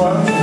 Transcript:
one.